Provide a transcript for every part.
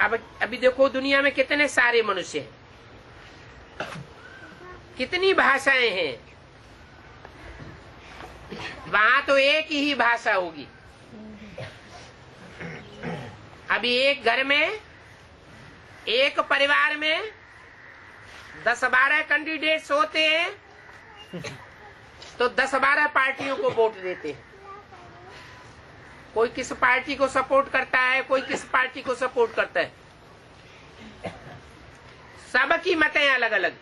अब, अभी देखो दुनिया में कितने सारे मनुष्य हैं। कितनी भाषाएँ हैं। वहाँ तो एक ही भाषा होगी। अभी एक घर में, एक परिवार में दस बारह कैंडिडेट्स होते हैं तो दस बारह पार्टियों को वोट देते हैं। कोई किस पार्टी को सपोर्ट करता है कोई किस पार्टी को सपोर्ट करता है। सबकी मतें अलग अलग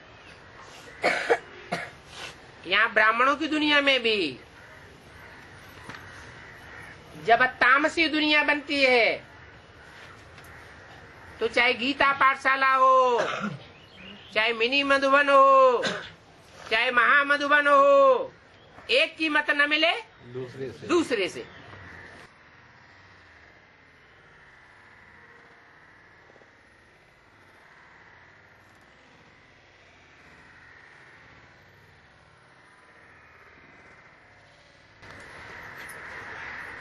यहाँ ब्राह्मणों की दुनिया में भी। जब तामसी दुनिया बनती है तो चाहे गीता पाठशाला हो चाहे मिनी मधुबन हो चाहे महामधुबन हो एक की मत न मिले दूसरे से। दूसरे से।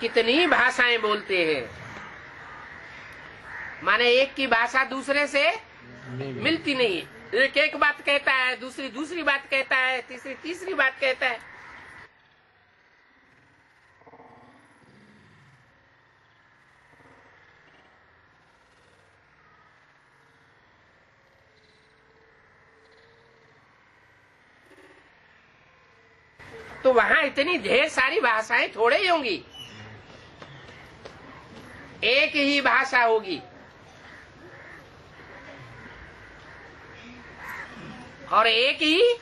कितनी भाषाएँ बोलते हैं। माने एक की भाषा दूसरे से मिलती नहीं। है एक एक बात कहता है दूसरी दूसरी बात कहता है तीसरी तीसरी बात कहता है। तो वहाँ इतनी ढेर सारी भाषाएँ थोड़े ही होंगी। एक ही भाषा होगी। और एक ही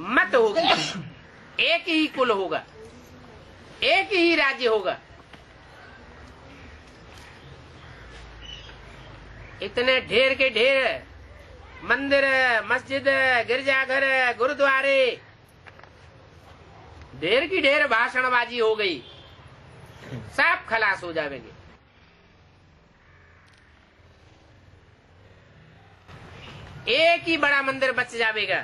मत होगी। एक ही कुल होगा। एक ही राज्य होगा। इतने ढेर के ढेर मंदिर मस्जिद गिरजाघर गुरुद्वारे। ढेर की ढेर भाषणबाजी हो गई। सब खलास हो जाएँगे एक ही बड़ा मंदिर बच जाएगा